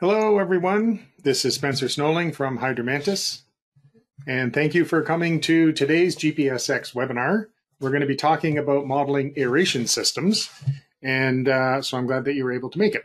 Hello, everyone. This is Spencer Snowling from Hydromantis. And thank you for coming to today's GPSX webinar. We're going to be talking about modeling aeration systems. And uh, so I'm glad that you were able to make it.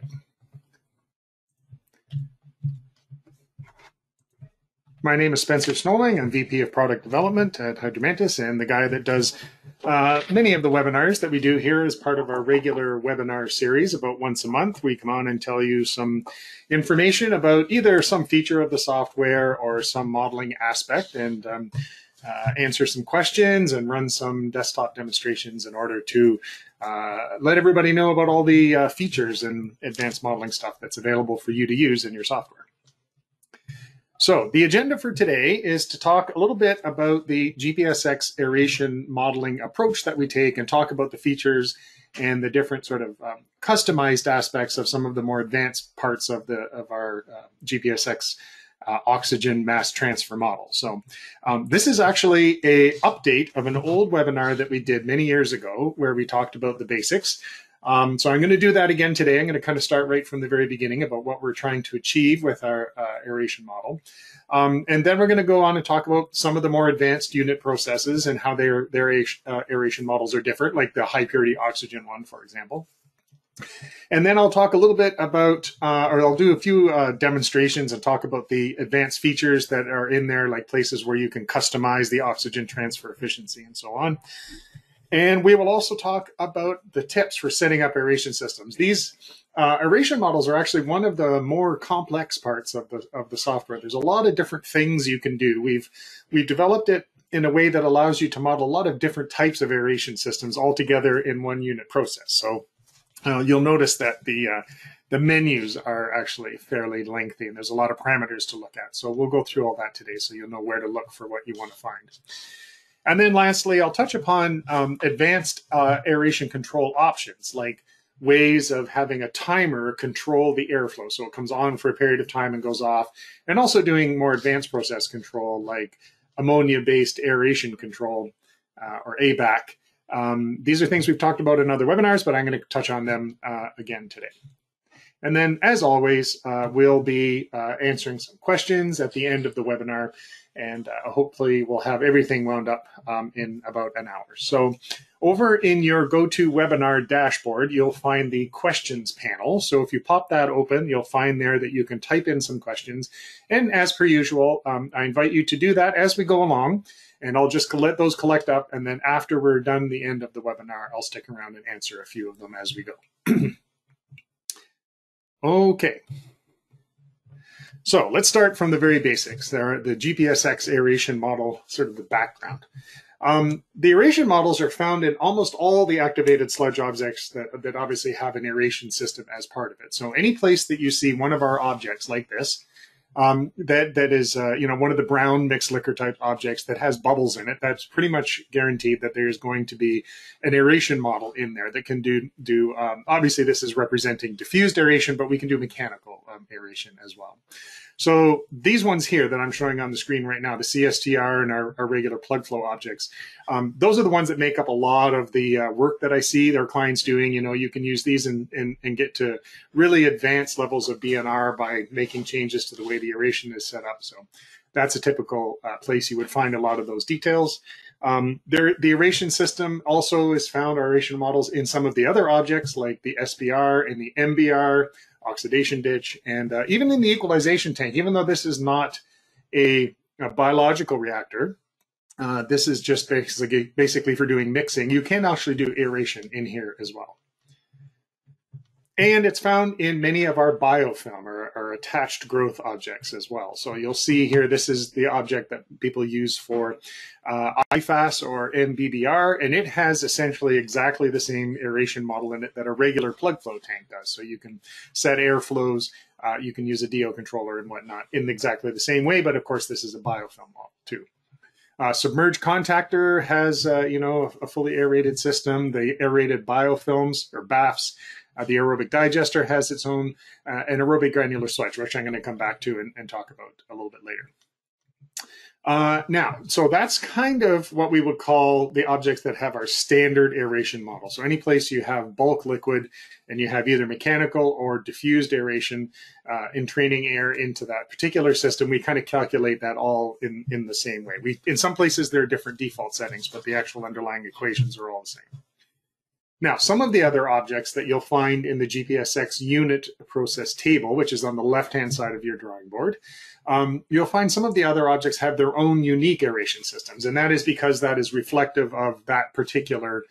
My name is Spencer Snowling. I'm VP of Product Development at Hydromantis and the guy that does uh, many of the webinars that we do here as part of our regular webinar series about once a month. We come on and tell you some information about either some feature of the software or some modeling aspect and um, uh, answer some questions and run some desktop demonstrations in order to uh, let everybody know about all the uh, features and advanced modeling stuff that's available for you to use in your software. So the agenda for today is to talk a little bit about the GPSX aeration modeling approach that we take and talk about the features and the different sort of um, customized aspects of some of the more advanced parts of the of our uh, GPSX uh, oxygen mass transfer model. So um, this is actually a update of an old webinar that we did many years ago where we talked about the basics. Um, so I'm going to do that again today. I'm going to kind of start right from the very beginning about what we're trying to achieve with our uh, aeration model. Um, and then we're going to go on and talk about some of the more advanced unit processes and how their, their uh, aeration models are different, like the high purity oxygen one, for example. And then I'll talk a little bit about, uh, or I'll do a few uh, demonstrations and talk about the advanced features that are in there, like places where you can customize the oxygen transfer efficiency and so on. And we will also talk about the tips for setting up aeration systems. These uh, aeration models are actually one of the more complex parts of the of the software. There's a lot of different things you can do. We've we've developed it in a way that allows you to model a lot of different types of aeration systems all together in one unit process. So uh, you'll notice that the uh, the menus are actually fairly lengthy and there's a lot of parameters to look at. So we'll go through all that today so you'll know where to look for what you want to find. And then lastly, I'll touch upon um, advanced uh, aeration control options, like ways of having a timer control the airflow. So it comes on for a period of time and goes off, and also doing more advanced process control, like ammonia-based aeration control, uh, or ABAC. Um, these are things we've talked about in other webinars, but I'm going to touch on them uh, again today. And then, as always, uh, we'll be uh, answering some questions at the end of the webinar and uh, hopefully we'll have everything wound up um, in about an hour. So over in your GoToWebinar dashboard, you'll find the questions panel. So if you pop that open, you'll find there that you can type in some questions. And as per usual, um, I invite you to do that as we go along. And I'll just let those collect up. And then after we're done the end of the webinar, I'll stick around and answer a few of them as we go. okay. So let's start from the very basics. There, the GPSX aeration model, sort of the background. Um, the aeration models are found in almost all the activated sludge objects that, that obviously have an aeration system as part of it. So any place that you see one of our objects like this, um, that that is uh, you know one of the brown mixed liquor type objects that has bubbles in it. That's pretty much guaranteed that there's going to be an aeration model in there that can do do. Um, obviously, this is representing diffused aeration, but we can do mechanical um, aeration as well. So these ones here that I'm showing on the screen right now, the CSTR and our, our regular plug flow objects, um, those are the ones that make up a lot of the uh, work that I see their clients doing. You know, you can use these and, and, and get to really advanced levels of BNR by making changes to the way the aeration is set up. So that's a typical uh, place you would find a lot of those details. Um, there, the aeration system also is found aeration models in some of the other objects like the SBR and the MBR, oxidation ditch, and uh, even in the equalization tank, even though this is not a, a biological reactor, uh, this is just basically, basically for doing mixing. You can actually do aeration in here as well. And it's found in many of our biofilm or, or, attached growth objects as well. So you'll see here, this is the object that people use for uh, IFAS or MBBR, and it has essentially exactly the same aeration model in it that a regular plug flow tank does. So you can set air flows, uh, you can use a DO controller and whatnot in exactly the same way, but of course this is a biofilm model too. Uh, submerged contactor has, uh, you know, a fully aerated system. The aerated biofilms or BAFs uh, the aerobic digester has its own uh, anaerobic granular sludge, which I'm going to come back to and, and, talk about a little bit later. Uh, now, so that's kind of what we would call the objects that have our standard aeration model. So any place you have bulk liquid and you have either mechanical or diffused aeration, uh, entraining air into that particular system, we kind of calculate that all in, in the same way. We, in some places there are different default settings, but the actual underlying equations are all the same. Now, some of the other objects that you'll find in the GPSX unit process table, which is on the left-hand side of your drawing board, um, you'll find some of the other objects have their own unique aeration systems, and that is because that is reflective of that particular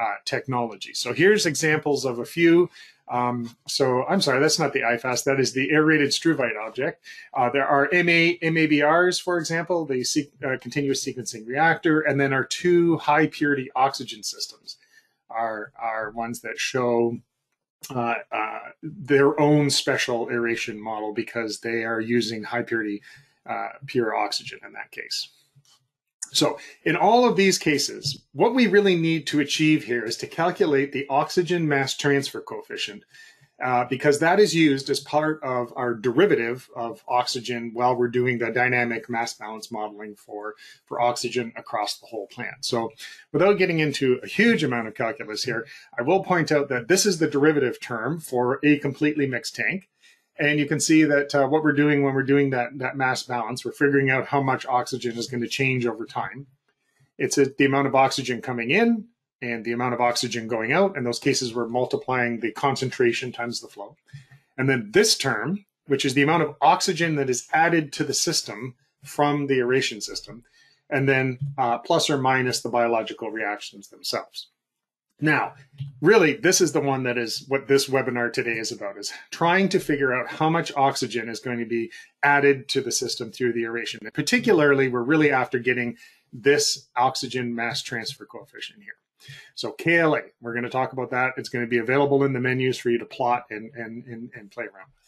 uh, technology. So here's examples of a few. Um, so I'm sorry, that's not the IFAST. That is the aerated struvite object. Uh, there are MA, MABRs, for example, the uh, continuous sequencing reactor, and then our two high purity oxygen systems are, are ones that show uh, uh, their own special aeration model because they are using high purity uh, pure oxygen in that case. So in all of these cases, what we really need to achieve here is to calculate the oxygen mass transfer coefficient uh, because that is used as part of our derivative of oxygen while we're doing the dynamic mass balance modeling for, for oxygen across the whole plant. So without getting into a huge amount of calculus here, I will point out that this is the derivative term for a completely mixed tank. And you can see that uh, what we're doing when we're doing that, that mass balance, we're figuring out how much oxygen is going to change over time. It's a, the amount of oxygen coming in and the amount of oxygen going out. and those cases, we're multiplying the concentration times the flow. And then this term, which is the amount of oxygen that is added to the system from the aeration system, and then uh, plus or minus the biological reactions themselves. Now, really, this is the one that is what this webinar today is about, is trying to figure out how much oxygen is going to be added to the system through the aeration. And particularly, we're really after getting this oxygen mass transfer coefficient here. So KLA, we're going to talk about that. It's going to be available in the menus for you to plot and, and, and, and play around with.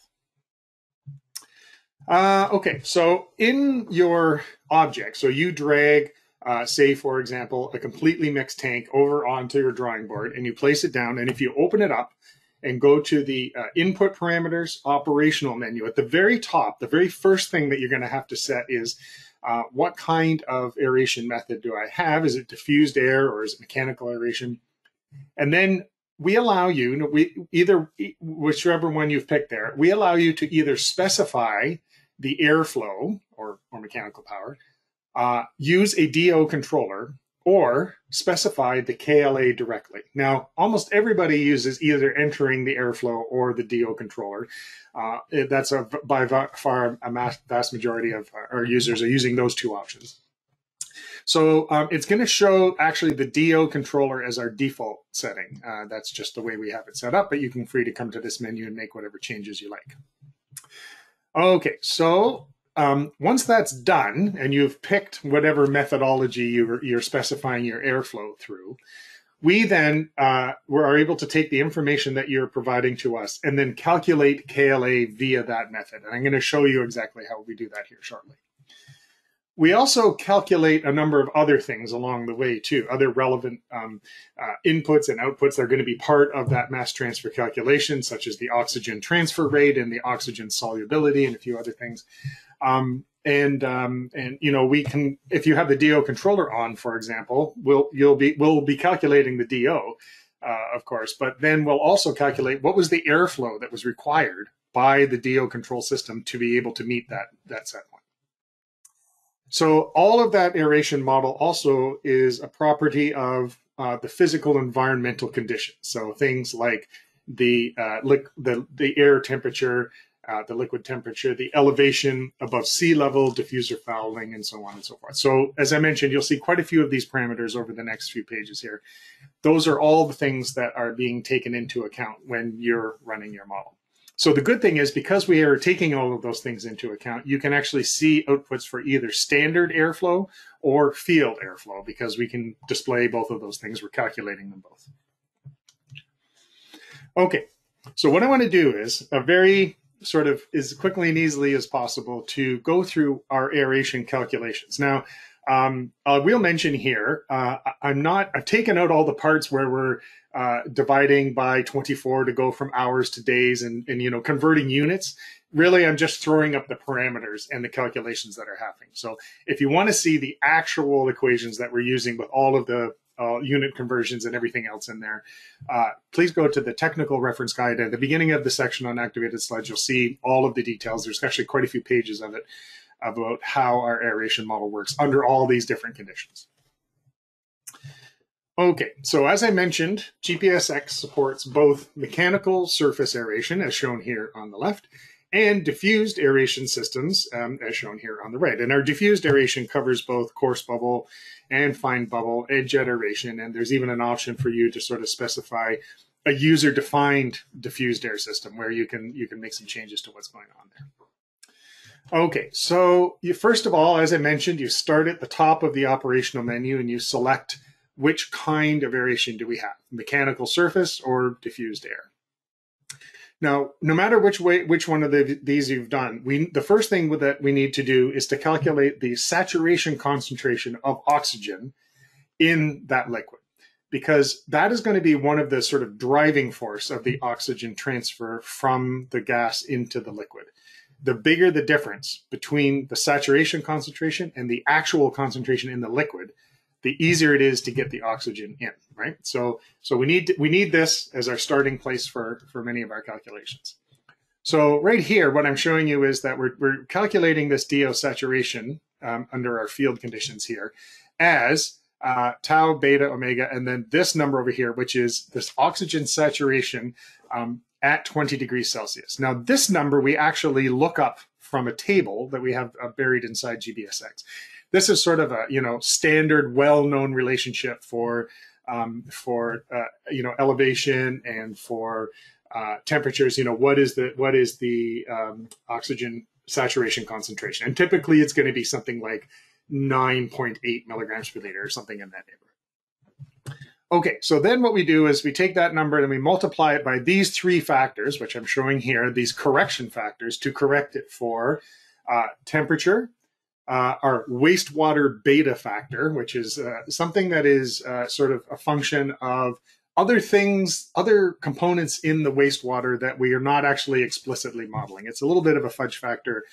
Uh, okay, so in your object, so you drag, uh, say, for example, a completely mixed tank over onto your drawing board and you place it down. And if you open it up and go to the uh, input parameters operational menu at the very top, the very first thing that you're going to have to set is uh, what kind of aeration method do I have? Is it diffused air or is it mechanical aeration? And then we allow you, we either whichever one you've picked there, we allow you to either specify the airflow or, or mechanical power, uh, use a DO controller, or specify the KLA directly. Now, almost everybody uses either entering the airflow or the DO controller. Uh, that's a, by far a mass, vast majority of our users are using those two options. So um, it's going to show actually the DO controller as our default setting. Uh, that's just the way we have it set up, but you can free to come to this menu and make whatever changes you like. Okay, so um, once that's done and you've picked whatever methodology you're, you're specifying your airflow through, we then uh, are able to take the information that you're providing to us and then calculate KLA via that method. And I'm going to show you exactly how we do that here shortly. We also calculate a number of other things along the way too, other relevant um, uh, inputs and outputs that are going to be part of that mass transfer calculation, such as the oxygen transfer rate and the oxygen solubility and a few other things. Um, and um, and you know we can if you have the DO controller on, for example, we'll you'll be we'll be calculating the DO, uh, of course, but then we'll also calculate what was the airflow that was required by the DO control system to be able to meet that that set point. So all of that aeration model also is a property of uh, the physical environmental conditions. So things like the uh, the the air temperature, uh, the liquid temperature, the elevation above sea level, diffuser fouling, and so on and so forth. So as I mentioned, you'll see quite a few of these parameters over the next few pages here. Those are all the things that are being taken into account when you're running your model. So the good thing is because we are taking all of those things into account, you can actually see outputs for either standard airflow or field airflow because we can display both of those things. We're calculating them both. Okay, so what I want to do is a very sort of as quickly and easily as possible to go through our aeration calculations. Now, Um, I will mention here, uh, I'm not, I've taken out all the parts where we're uh, dividing by 24 to go from hours to days and, and, you know, converting units. Really, I'm just throwing up the parameters and the calculations that are happening. So if you want to see the actual equations that we're using with all of the uh, unit conversions and everything else in there, uh, please go to the technical reference guide. At the beginning of the section on activated sludge, you'll see all of the details. There's actually quite a few pages of it about how our aeration model works under all these different conditions. Okay, so as I mentioned, GPSX supports both mechanical surface aeration, as shown here on the left, and diffused aeration systems, um, as shown here on the right. And our diffused aeration covers both coarse bubble and fine bubble edge aeration, and there's even an option for you to sort of specify a user-defined diffused air system where you can you can make some changes to what's going on there. Okay, so you, first of all, as I mentioned, you start at the top of the operational menu and you select which kind of aeration do we have, mechanical surface or diffused air. Now, no matter which way, which one of the, these you've done, we the first thing that we need to do is to calculate the saturation concentration of oxygen in that liquid, because that is going to be one of the sort of driving force of the oxygen transfer from the gas into the liquid the bigger the difference between the saturation concentration and the actual concentration in the liquid, the easier it is to get the oxygen in, right? So, so we need to, we need this as our starting place for for many of our calculations. So right here, what I'm showing you is that we're, we're calculating this DO saturation um, under our field conditions here as uh, tau, beta, omega, and then this number over here, which is this oxygen saturation um, at 20 degrees Celsius. Now, this number we actually look up from a table that we have uh, buried inside GPSX. This is sort of a you know standard, well-known relationship for um, for uh, you know elevation and for uh, temperatures. You know what is the what is the um, oxygen saturation concentration, and typically it's going to be something like 9.8 milligrams per liter or something in that neighborhood. Okay, so then what we do is we take that number and we multiply it by these three factors, which I'm showing here, these correction factors, to correct it for uh, temperature, uh, our wastewater beta factor, which is uh, something that is uh, sort of a function of other things, other components in the wastewater that we are not actually explicitly modeling. It's a little bit of a fudge factor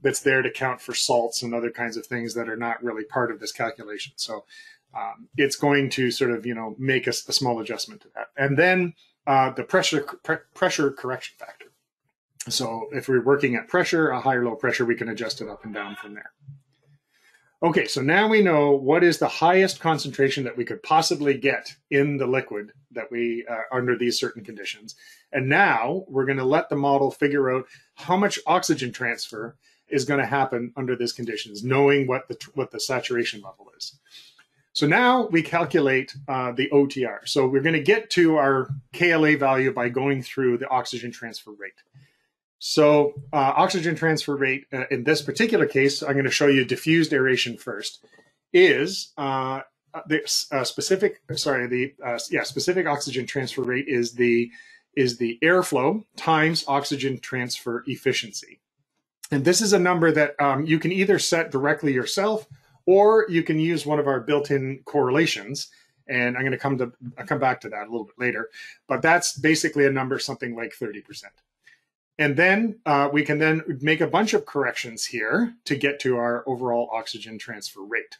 that's there to count for salts and other kinds of things that are not really part of this calculation. So um, it's going to sort of you know make a, a small adjustment to that. And then uh, the pressure pre pressure correction factor. So if we're working at pressure, a high or low pressure, we can adjust it up and down from there. Okay, so now we know what is the highest concentration that we could possibly get in the liquid that we uh, under these certain conditions. And now we're going to let the model figure out how much oxygen transfer is going to happen under these conditions, knowing what the what the saturation level is. So now we calculate uh, the OTR. So we're going to get to our KLA value by going through the oxygen transfer rate. So uh, oxygen transfer rate uh, in this particular case, I'm going to show you diffused aeration first, is uh, the uh, specific, sorry, the uh, yeah specific oxygen transfer rate is the is the airflow times oxygen transfer efficiency. And this is a number that um, you can either set directly yourself or you can use one of our built-in correlations. And I'm going to come to I'll come back to that a little bit later, but that's basically a number something like 30%. And then uh, we can then make a bunch of corrections here to get to our overall oxygen transfer rate.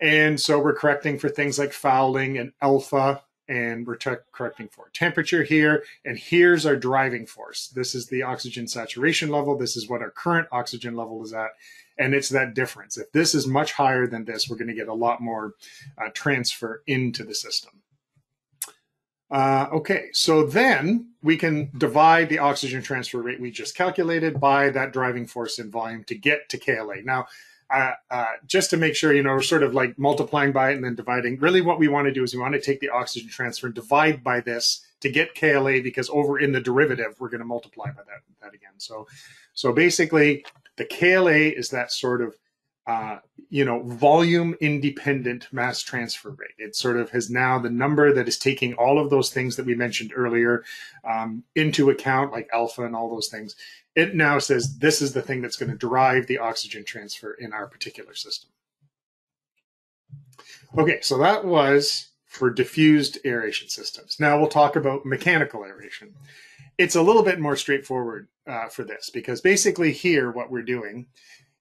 And so we're correcting for things like fouling and alpha, and we're correcting for temperature here. And here's our driving force. This is the oxygen saturation level. This is what our current oxygen level is at and it's that difference. If this is much higher than this, we're going to get a lot more uh, transfer into the system. Uh, okay, so then we can divide the oxygen transfer rate we just calculated by that driving force in volume to get to KLA. Now, uh, uh, just to make sure, you know, we're sort of like multiplying by it and then dividing. Really, what we want to do is we want to take the oxygen transfer and divide by this to get KLA because over in the derivative, we're going to multiply by that, that again. So, so basically, the KLA is that sort of uh, you know, volume independent mass transfer rate. It sort of has now the number that is taking all of those things that we mentioned earlier um, into account, like alpha and all those things. It now says this is the thing that's going to drive the oxygen transfer in our particular system. Okay, so that was for diffused aeration systems. Now we'll talk about mechanical aeration. It's a little bit more straightforward uh, for this because basically here what we're doing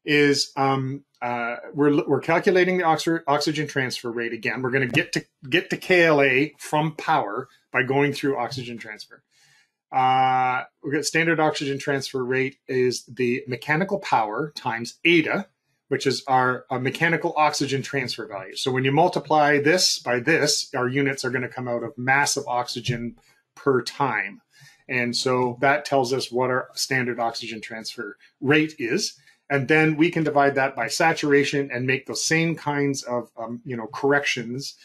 is um, uh, we're, we're calculating the oxy- oxygen transfer rate again. We're going to get to get to KLA from power by going through oxygen transfer. Uh, we got standard oxygen transfer rate is the mechanical power times eta, which is our mechanical oxygen transfer value. So when you multiply this by this, our units are going to come out of mass of oxygen per time. And so that tells us what our standard oxygen transfer rate is. And then we can divide that by saturation and make those same kinds of um, you know corrections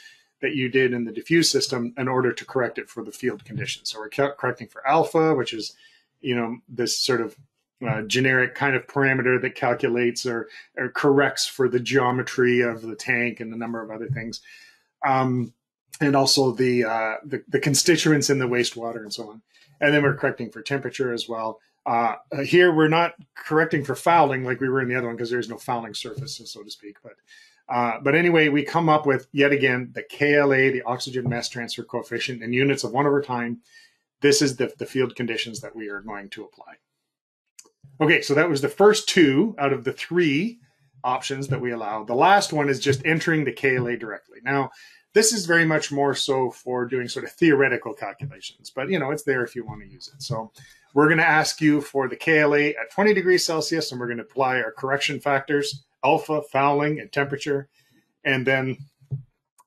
that you did in the diffuse system in order to correct it for the field conditions. So we're correcting for alpha, which is you know this sort of uh, generic kind of parameter that calculates or, or, corrects for the geometry of the tank and a number of other things. Um, and also the, uh, the, the constituents in the wastewater and so on. And then we're correcting for temperature as well. Uh, here we're not correcting for fouling like we were in the other one because there's no fouling surface, so to speak. But uh, but anyway, we come up with yet again the KLA, the oxygen mass transfer coefficient, in units of one over time. This is the, the field conditions that we are going to apply. Okay, so that was the first two out of the three options that we allow. The last one is just entering the KLA directly. Now, this is very much more so for doing sort of theoretical calculations, but you know, it's there if you want to use it. So we're going to ask you for the KLA at 20 degrees Celsius, and we're going to apply our correction factors, alpha, fouling, and temperature, and then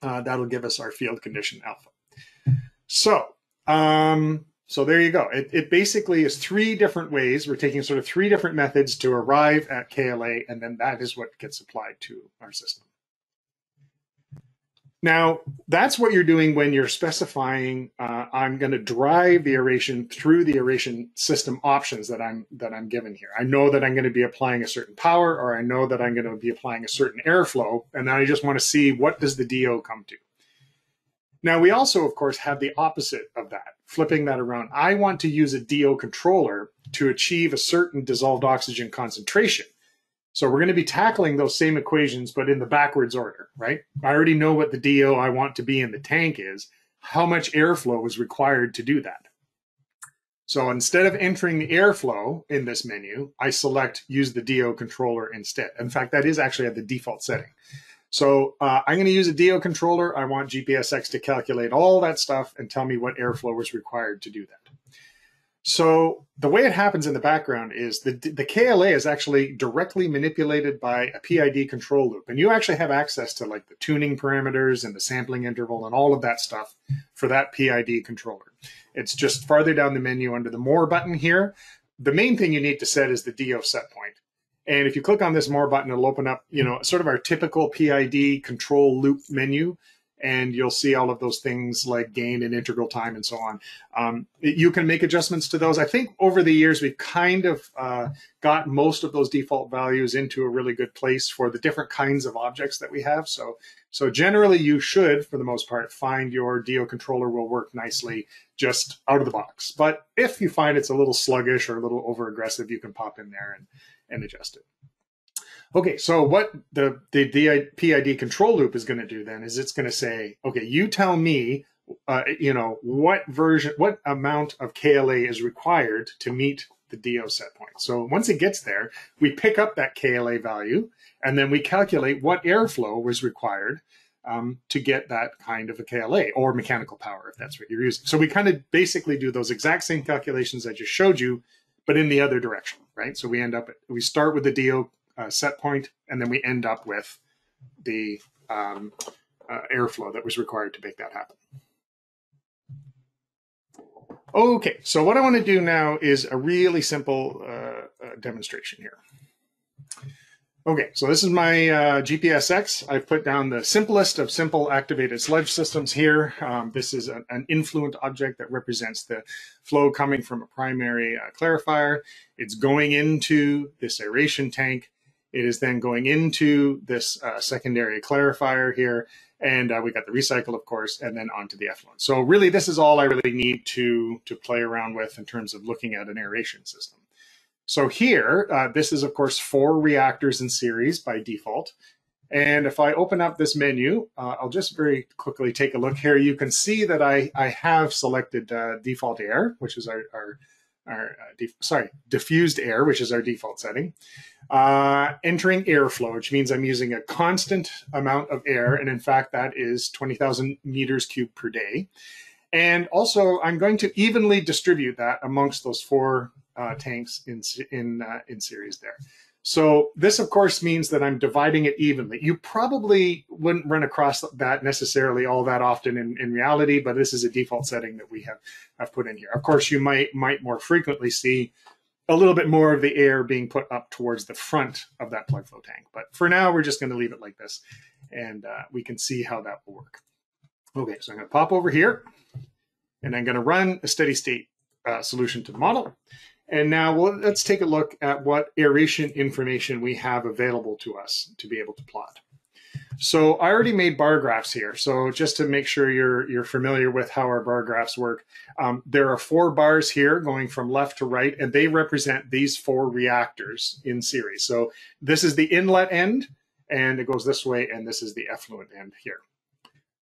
uh, that'll give us our field condition alpha. So um, so there you go. It, it, basically is three different ways. We're taking sort of three different methods to arrive at KLA, and then that is what gets applied to our system. Now, that's what you're doing when you're specifying, uh, I'm going to drive the aeration through the aeration system options that I'm, that I'm given here. I know that I'm going to be applying a certain power, or I know that I'm going to be applying a certain airflow, and then I just want to see what does the DO come to. Now, we also, of course, have the opposite of that, flipping that around. I want to use a DO controller to achieve a certain dissolved oxygen concentration. So we're going to be tackling those same equations, but in the backwards order, right? I already know what the DO I want to be in the tank is. How much airflow is required to do that? So instead of entering the airflow in this menu, I select use the DO controller instead. In fact, that is actually at the default setting. So uh, I'm going to use a DO controller. I want GPSX to calculate all that stuff and tell me what airflow is required to do that. So the way it happens in the background is the, the KLA is actually directly manipulated by a PID control loop. And you actually have access to like the tuning parameters and the sampling interval and all of that stuff for that PID controller. It's just farther down the menu under the more button here. The main thing you need to set is the DO set point. And if you click on this more button, it'll open up, you know, sort of our typical PID control loop menu. And you'll see all of those things like gain and integral time and so on. Um, you can make adjustments to those. I think over the years, we've kind of uh, got most of those default values into a really good place for the different kinds of objects that we have. So, so generally, you should, for the most part, find your DO controller will work nicely just out of the box. But if you find it's a little sluggish or a little over aggressive, you can pop in there and and adjust it. Okay, so what the, the PID control loop is going to do then is it's going to say, okay, you tell me, uh, you know, what version, what amount of KLA is required to meet the DO set point. So once it gets there, we pick up that KLA value and then we calculate what airflow was required um, to get that kind of a KLA or mechanical power if that's what you're using. So we kind of basically do those exact same calculations I just showed you, but in the other direction, right? So we end up, we start with the DO uh, set point, and then we end up with the um, uh, airflow that was required to make that happen. Okay, so what I want to do now is a really simple uh, uh demonstration here. Okay, so this is my uh, GPSX. I've put down the simplest of simple activated sludge systems here. Um, this is a, an influent object that represents the flow coming from a primary uh, clarifier. It's going into this aeration tank. It is then going into this uh, secondary clarifier here. And uh, we got the recycle, of course, and then onto the effluent. So really, this is all I really need to, to play around with in terms of looking at an aeration system. So here, uh, this is of course four reactors in series by default. And if I open up this menu, uh, I'll just very quickly take a look here. You can see that I, I have selected uh, default air, which is our, our, our uh, sorry, diffused air, which is our default setting. Uh, entering airflow, which means I'm using a constant amount of air. And in fact, that is 20,000 meters cubed per day. And also, I'm going to evenly distribute that amongst those four uh, tanks in, in, uh, in series there. So this, of course, means that I'm dividing it evenly. You probably wouldn't run across that necessarily all that often in, in reality, but this is a default setting that we have, have put in here. Of course, you might might more frequently see a little bit more of the air being put up towards the front of that plug flow tank. But for now, we're just going to leave it like this, and uh, we can see how that will work. Okay, so I'm going to pop over here, and I'm going to run a steady state uh, solution to the model. And now well, let's take a look at what aeration information we have available to us to be able to plot. So I already made bar graphs here. So just to make sure you're you're familiar with how our bar graphs work, um, there are four bars here going from left to right, and they represent these four reactors in series. So this is the inlet end, and it goes this way, and this is the effluent end here.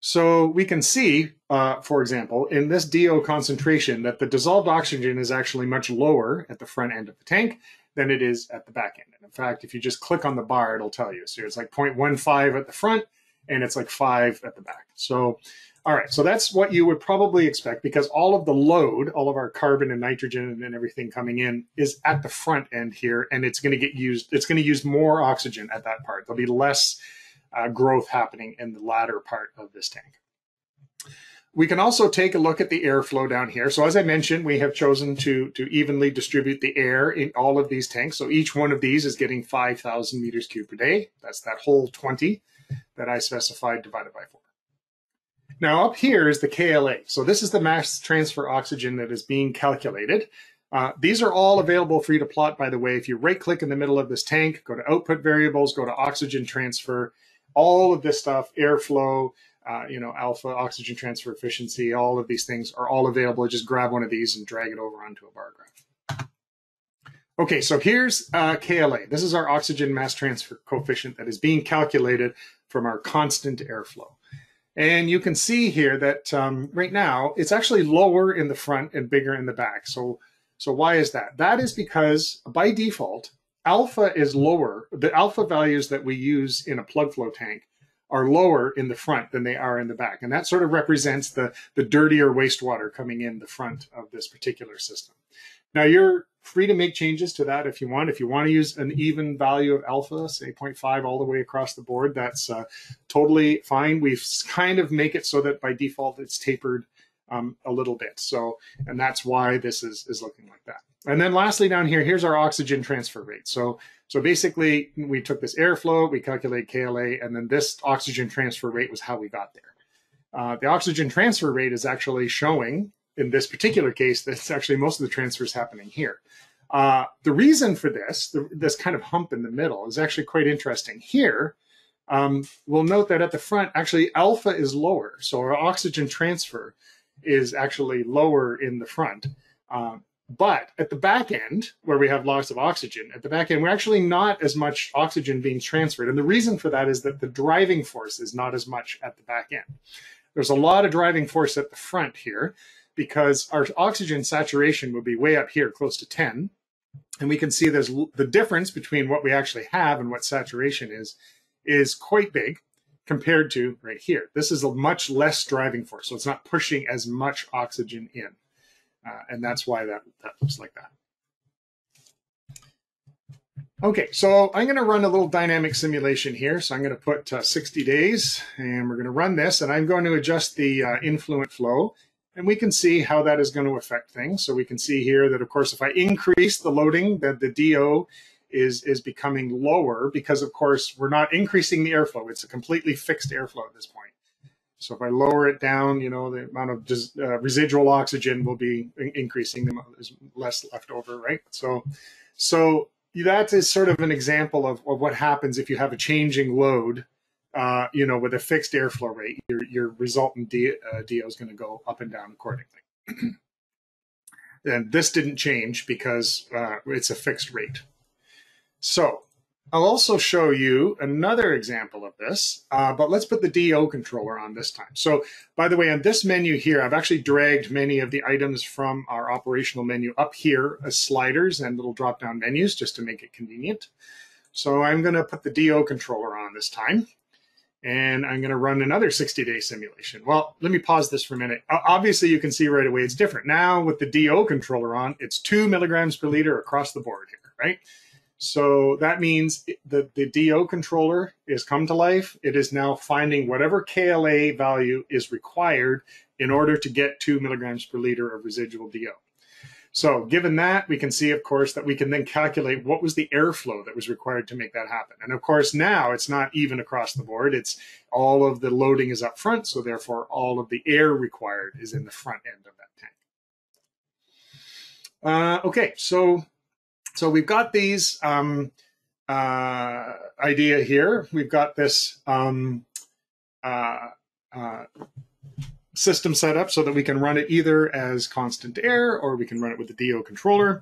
So we can see, uh, for example, in this DO concentration that the dissolved oxygen is actually much lower at the front end of the tank than it is at the back end. And in fact, if you just click on the bar, it'll tell you. So it's like 0.15 at the front and it's like 5 at the back. So, all right, so that's what you would probably expect because all of the load, all of our carbon and nitrogen and everything coming in is at the front end here and it's going to get used, it's going to use more oxygen at that part. There'll be less uh, growth happening in the latter part of this tank. We can also take a look at the airflow down here. So as I mentioned, we have chosen to, to evenly distribute the air in all of these tanks. So each one of these is getting 5,000 meters cubed per day. That's that whole 20 that I specified divided by four. Now up here is the KLA. So this is the mass transfer oxygen that is being calculated. Uh, these are all available for you to plot, by the way. If you right click in the middle of this tank, go to output variables, go to oxygen transfer, all of this stuff, airflow, uh, you know, alpha, oxygen transfer efficiency, all of these things are all available. Just grab one of these and drag it over onto a bar graph. Okay, so here's uh, KLA. This is our oxygen mass transfer coefficient that is being calculated from our constant airflow. And you can see here that um, right now it's actually lower in the front and bigger in the back. So, so why is that? That is because by default, alpha is lower. The alpha values that we use in a plug flow tank are lower in the front than they are in the back. And that sort of represents the, the dirtier wastewater coming in the front of this particular system. Now you're free to make changes to that if you want. If you want to use an even value of alpha, say 0.5 all the way across the board, that's uh, totally fine. We've kind of make it so that by default it's tapered um, a little bit. So, and that's why this is, is looking like that. And then lastly down here, here's our oxygen transfer rate. So, so basically we took this airflow, we calculate KLA, and then this oxygen transfer rate was how we got there. Uh, the oxygen transfer rate is actually showing in this particular case, that's actually most of the transfers happening here. Uh, the reason for this, the, this kind of hump in the middle is actually quite interesting. Here, um, we'll note that at the front, actually alpha is lower. So our oxygen transfer is actually lower in the front. Um, but at the back end, where we have loss of oxygen, at the back end, we're actually not as much oxygen being transferred. And the reason for that is that the driving force is not as much at the back end. There's a lot of driving force at the front here because our oxygen saturation would be way up here, close to 10. And we can see there's the difference between what we actually have and what saturation is, is quite big compared to right here. This is a much less driving force, so it's not pushing as much oxygen in. Uh, and that's why that, that looks like that. Okay, so I'm going to run a little dynamic simulation here. So I'm going to put uh, 60 days, and we're going to run this, and I'm going to adjust the uh, influent flow, and we can see how that is going to affect things. So we can see here that, of course, if I increase the loading, that the DO is is becoming lower because, of course, we're not increasing the airflow. It's a completely fixed airflow at this point. So if I lower it down, you know, the amount of uh, residual oxygen will be increasing. the amount There's less left over, right? So, so that is sort of an example of, of what happens if you have a changing load. Uh, you know, with a fixed airflow rate, your your resultant D, uh, DO is going to go up and down accordingly. and this didn't change because uh, it's a fixed rate. So I'll also show you another example of this, uh, but let's put the DO controller on this time. So by the way, on this menu here, I've actually dragged many of the items from our operational menu up here as sliders and little drop-down menus just to make it convenient. So I'm going to put the DO controller on this time and I'm going to run another 60 day simulation. Well, let me pause this for a minute. Obviously, you can see right away it's different. Now, with the DO controller on, it's two milligrams per liter across the board here, right? So that means the, the DO controller is come to life. It is now finding whatever KLA value is required in order to get two milligrams per liter of residual DO. So given that, we can see, of course, that we can then calculate what was the airflow that was required to make that happen. And of course, now it's not even across the board. It's all of the loading is up front. So therefore, all of the air required is in the front end of that tank. Uh, okay, so so we've got these um, uh, idea here. We've got this um, uh, uh, system set up so that we can run it either as constant air or we can run it with the DO controller.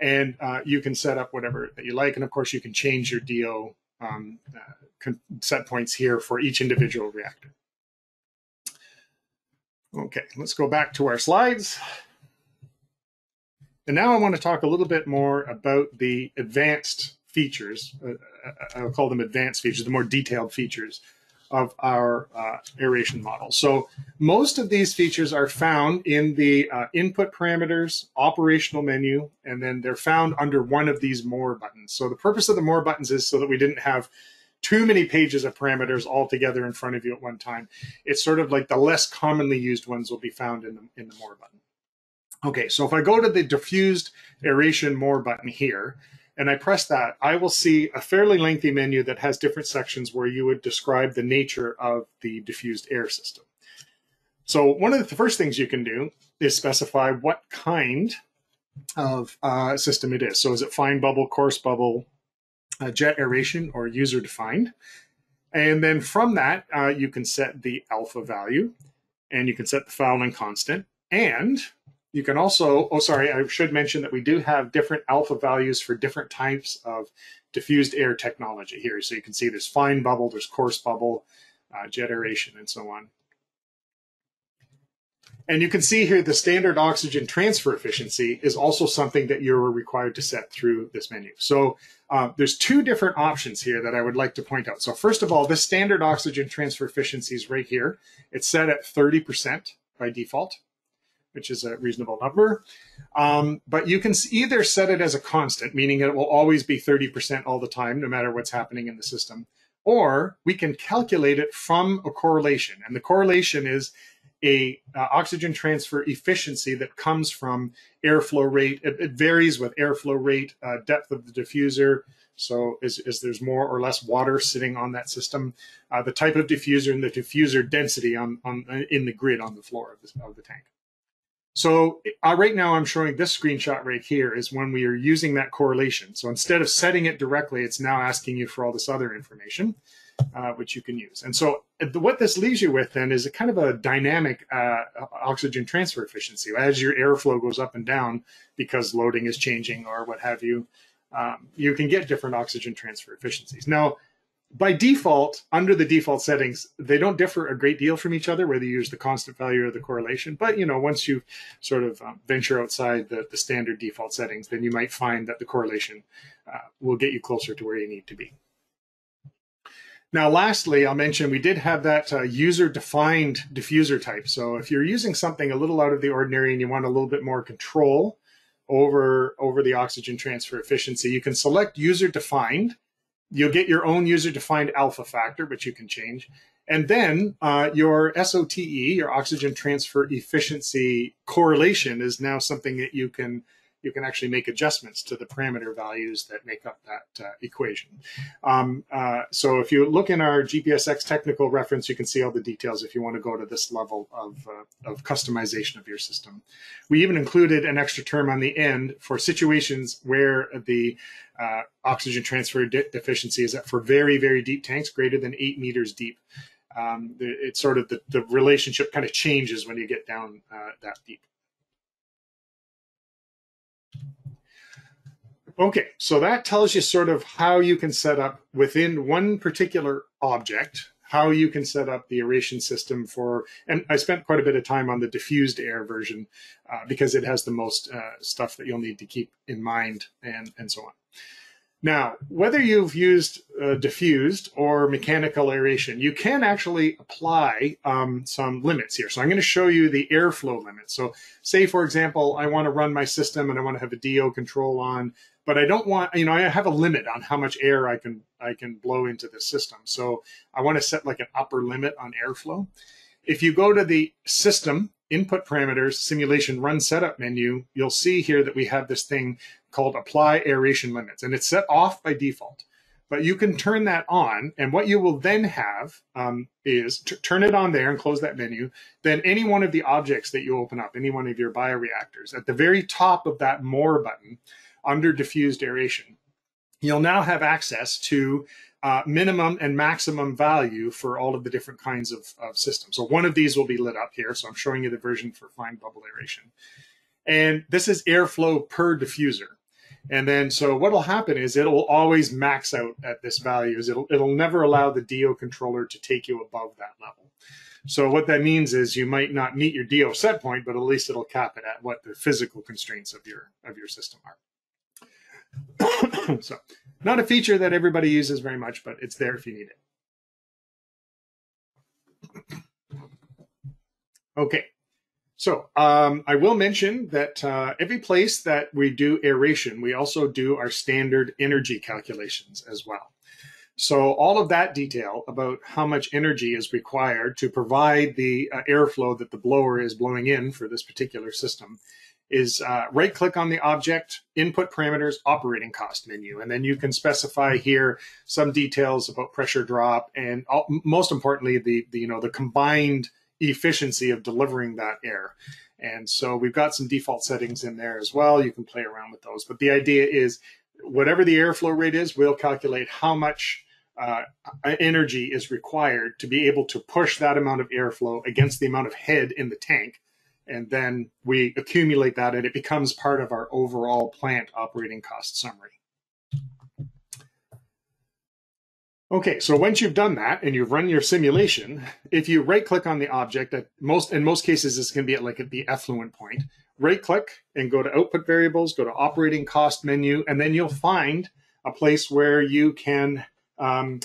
And uh, you can set up whatever that you like. And of course, you can change your DO um, uh, set points here for each individual reactor. Okay, let's go back to our slides. And now I want to talk a little bit more about the advanced features. Uh, uh, I'll call them advanced features, the more detailed features of our uh, aeration model. So most of these features are found in the uh, input parameters, operational menu, and then they're found under one of these more buttons. So the purpose of the more buttons is so that we didn't have too many pages of parameters all together in front of you at one time. It's sort of like the less commonly used ones will be found in the, in the more button. Okay, so if I go to the diffused aeration more button here, and I press that, I will see a fairly lengthy menu that has different sections where you would describe the nature of the diffused air system. So one of the first things you can do is specify what kind of uh, system it is. So is it fine bubble, coarse bubble, uh, jet aeration, or user defined? And then from that, uh, you can set the alpha value and you can set the fouling constant. And you can also, oh, sorry, I should mention that we do have different alpha values for different types of diffused air technology here. So you can see there's fine bubble, there's coarse bubble, uh, jet aeration, and so on. And you can see here the standard oxygen transfer efficiency is also something that you're required to set through this menu. So uh, there's two different options here that I would like to point out. So first of all, this standard oxygen transfer efficiency is right here. It's set at 30% by default which is a reasonable number. Um, but you can either set it as a constant, meaning it will always be 30% all the time, no matter what's happening in the system. Or we can calculate it from a correlation. And the correlation is a uh, oxygen transfer efficiency that comes from airflow rate. It, it varies with airflow rate, uh, depth of the diffuser. So as, as, there's more or less water sitting on that system, uh, the type of diffuser and the diffuser density on, on in the grid on the floor of, this, of the tank. So uh, right now I'm showing this screenshot right here is when we are using that correlation. So instead of setting it directly, it's now asking you for all this other information, uh, which you can use. And so uh, what this leaves you with then is a kind of a dynamic uh, oxygen transfer efficiency. As your airflow goes up and down because loading is changing or what have you, um, you can get different oxygen transfer efficiencies. Now, by default, under the default settings, they don't differ a great deal from each other, whether you use the constant value or the correlation. But you know, once you sort of um, venture outside the, the standard default settings, then you might find that the correlation uh, will get you closer to where you need to be. Now, lastly, I'll mention we did have that uh, user-defined diffuser type. So if you're using something a little out of the ordinary and you want a little bit more control over, over the oxygen transfer efficiency, you can select user-defined You'll get your own user defined alpha factor, which you can change. And then uh, your SOTE, your oxygen transfer efficiency correlation, is now something that you can you can actually make adjustments to the parameter values that make up that uh, equation. Um, uh, so if you look in our GPSX technical reference, you can see all the details if you want to go to this level of, uh, of customization of your system. We even included an extra term on the end for situations where the uh, oxygen transfer de deficiency is at for very, very deep tanks, greater than eight meters deep. Um, it's sort of the, the relationship kind of changes when you get down uh, that deep. Okay, so that tells you sort of how you can set up within one particular object, how you can set up the aeration system for, and I spent quite a bit of time on the diffused air version uh, because it has the most uh, stuff that you'll need to keep in mind and, and so on. Now, whether you've used uh, diffused or mechanical aeration, you can actually apply um, some limits here. So I'm going to show you the airflow limits. So say, for example, I want to run my system and I want to have a DO control on, but I don't want, you know, I have a limit on how much air I can I can blow into the system. So I want to set like an upper limit on airflow. If you go to the system input parameters simulation run setup menu, you'll see here that we have this thing called apply aeration limits and it's set off by default. But you can turn that on and what you will then have um, is turn it on there and close that menu. Then any one of the objects that you open up, any one of your bioreactors, at the very top of that more button under diffused aeration, you'll now have access to uh, minimum and maximum value for all of the different kinds of, of, systems. So one of these will be lit up here. So I'm showing you the version for fine bubble aeration. And this is airflow per diffuser. And then, so what'll happen is it'll always max out at this value. Is it'll it'll never allow the DO controller to take you above that level. So what that means is you might not meet your DO set point, but at least it'll cap it at what the physical constraints of your of your system are. so not a feature that everybody uses very much, but it's there if you need it. Okay, so um, I will mention that uh, every place that we do aeration, we also do our standard energy calculations as well. So all of that detail about how much energy is required to provide the uh, airflow that the blower is blowing in for this particular system is uh, right click on the object, input parameters, operating cost menu. And then you can specify here some details about pressure drop and all, most importantly, the, the, you know, the combined efficiency of delivering that air. And so we've got some default settings in there as well. You can play around with those. But the idea is whatever the airflow rate is, we'll calculate how much uh, energy is required to be able to push that amount of airflow against the amount of head in the tank and then we accumulate that and it becomes part of our overall plant operating cost summary. Okay, so once you've done that and you've run your simulation, if you right click on the object, at most in most cases this can be at like at the effluent point, right click and go to output variables, go to operating cost menu, and then you'll find a place where you can um,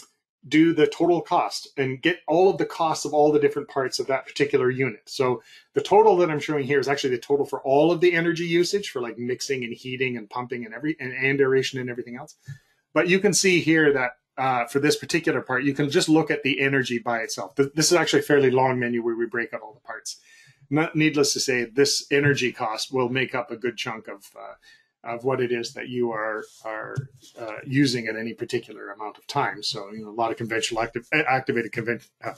do the total cost and get all of the costs of all the different parts of that particular unit. So the total that I'm showing here is actually the total for all of the energy usage for like mixing and heating and pumping and every and, and aeration and everything else. But you can see here that uh, for this particular part, you can just look at the energy by itself. This is actually a fairly long menu where we break out all the parts. Needless to say, this energy cost will make up a good chunk of uh, of what it is that you are are uh, using at any particular amount of time. So you know a lot of conventional active, activated conven, uh,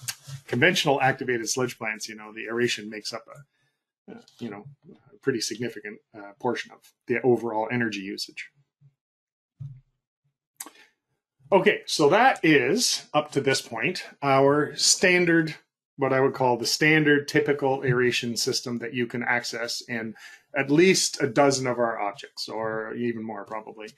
conventional activated sludge plants. You know the aeration makes up a uh, you know a pretty significant uh, portion of the overall energy usage. Okay, so that is up to this point our standard what I would call the standard typical aeration system that you can access in at least a dozen of our objects, or even more probably.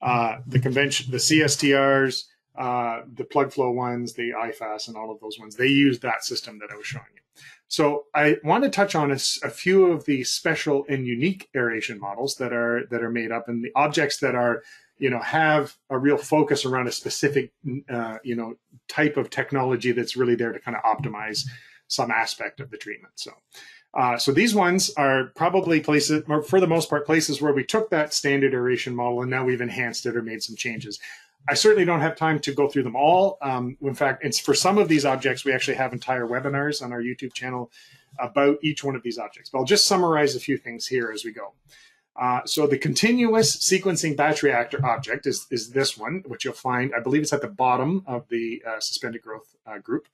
Uh, the convention, the CSTRs, uh, the plug flow ones, the IFAS, and all of those ones, they use that system that I was showing you. So I want to touch on a, a, few of the special and unique aeration models that are that are made up, and the objects that are you know have a real focus around a specific uh, you know type of technology that's really there to kind of optimize some aspect of the treatment so uh, so these ones are probably places for the most part places where we took that standard aeration model and now we've enhanced it or made some changes. I certainly don't have time to go through them all. Um, in fact it's for some of these objects we actually have entire webinars on our youtube channel about each one of these objects. But i'll just summarize a few things here as we go. Uh, so the continuous sequencing batch reactor object is, is this one, which you'll find, I believe it's at the bottom of the uh, suspended growth uh, group.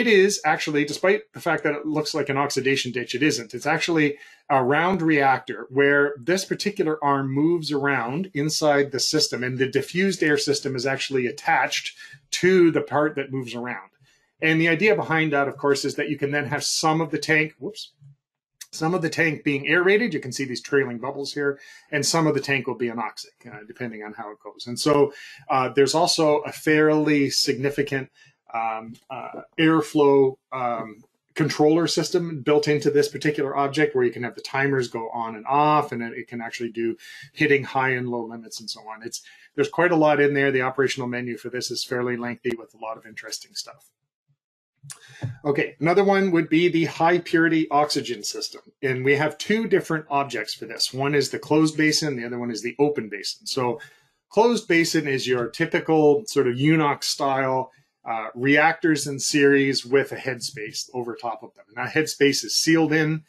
It is actually, despite the fact that it looks like an oxidation ditch, it isn't. It's actually a round reactor where this particular arm moves around inside the system and the diffused air system is actually attached to the part that moves around. And the idea behind that, of course, is that you can then have some of the tank, whoops, Some of the tank being aerated, you can see these trailing bubbles here, and some of the tank will be anoxic, uh, depending on how it goes. And so uh, there's also a fairly significant um, uh, airflow um, controller system built into this particular object where you can have the timers go on and off and it can actually do hitting high and low limits and so on. It's there's quite a lot in there. The operational menu for this is fairly lengthy with a lot of interesting stuff. Okay, another one would be the high purity oxygen system. And we have two different objects for this. One is the closed basin, the other one is the open basin. So closed basin is your typical sort of UNOX style uh, reactors in series with a headspace over top of them. That headspace is sealed in,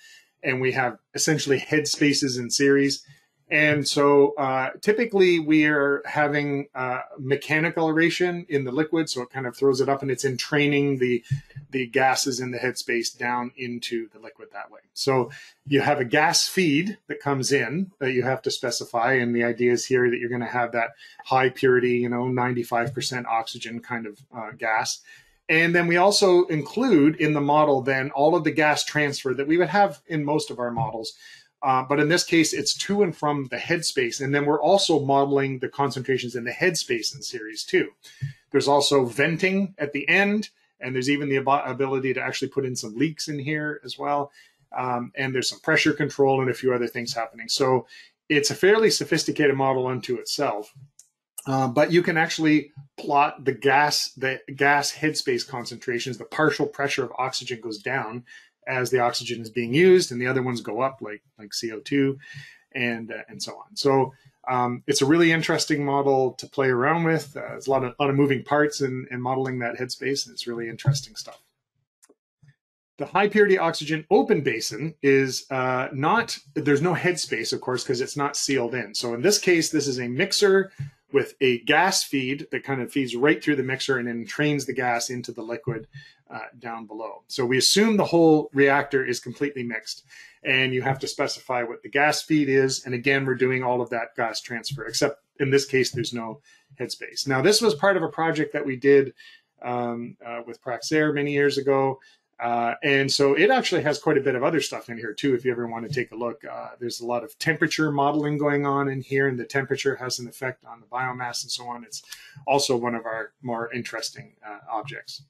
and we have essentially headspaces in series. And so uh, typically we are having uh, mechanical aeration in the liquid, so it kind of throws it up and it's entraining the, the gases in the headspace down into the liquid that way. So you have a gas feed that comes in that you have to specify, and the idea is here that you're going to have that high purity, you know, 95% oxygen kind of uh, gas. And then we also include in the model then all of the gas transfer that we would have in most of our models uh, but in this case, it's to and from the headspace. And then we're also modeling the concentrations in the headspace in series too. There's also venting at the end, and there's even the ability to actually put in some leaks in here as well. Um, and there's some pressure control and a few other things happening. So it's a fairly sophisticated model unto itself. Uh, but you can actually plot the gas, the gas headspace concentrations. The partial pressure of oxygen goes down as the oxygen is being used, and the other ones go up, like like CO2, and uh, and so on. So um, it's a really interesting model to play around with. Uh, there's a lot of lot of moving parts in, in modeling that headspace, and it's really interesting stuff. The high purity oxygen open basin is uh, not, there's no headspace, of course, because it's not sealed in. So in this case, this is a mixer with a gas feed that kind of feeds right through the mixer and then trains the gas into the liquid uh, down below. So we assume the whole reactor is completely mixed and you have to specify what the gas feed is. And again, we're doing all of that gas transfer, except in this case, there's no headspace. Now, this was part of a project that we did um, uh, with Praxair many years ago. Uh, and so it actually has quite a bit of other stuff in here too, if you ever want to take a look. Uh, there's a lot of temperature modeling going on in here, and the temperature has an effect on the biomass and so on. It's also one of our more interesting uh, objects.